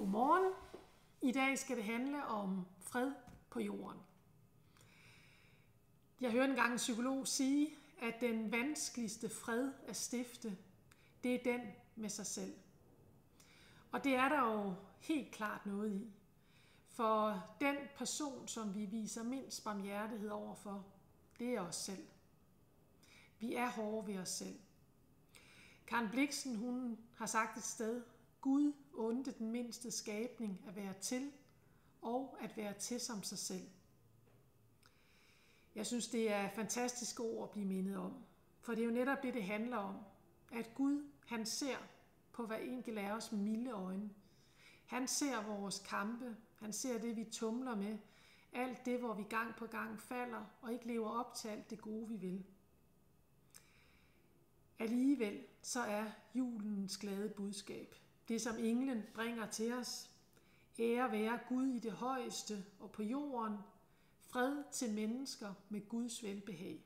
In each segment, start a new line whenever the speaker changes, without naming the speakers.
Godmorgen. I dag skal det handle om fred på jorden. Jeg hørte engang en psykolog sige, at den vanskeligste fred at stifte, det er den med sig selv. Og det er der jo helt klart noget i. For den person, som vi viser mindst barmhjertighed overfor, det er os selv. Vi er hårde ved os selv. Karen Bliksen, hun har sagt et sted, Gud undte den mindste skabning at være til, og at være til som sig selv. Jeg synes, det er fantastiske ord at blive mindet om. For det er jo netop det, det handler om. At Gud, han ser på hver enkelt af os med milde øjne. Han ser vores kampe. Han ser det, vi tumler med. Alt det, hvor vi gang på gang falder og ikke lever op til alt det gode, vi vil. Alligevel så er julens glade budskab det, som englen bringer til os. Ære være Gud i det højeste og på jorden. Fred til mennesker med Guds velbehag.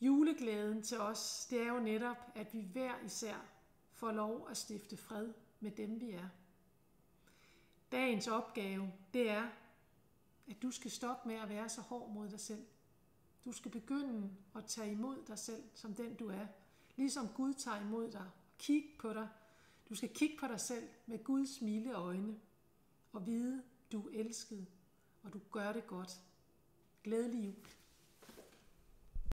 Juleglæden til os, det er jo netop, at vi hver især får lov at stifte fred med dem, vi er. Dagens opgave, det er, at du skal stoppe med at være så hård mod dig selv. Du skal begynde at tage imod dig selv som den du er. Ligesom Gud tager imod dig. Kig på dig du skal kigge på dig selv med Guds milde øjne og vide, du er elsket, og du gør det godt. Glædelig jul.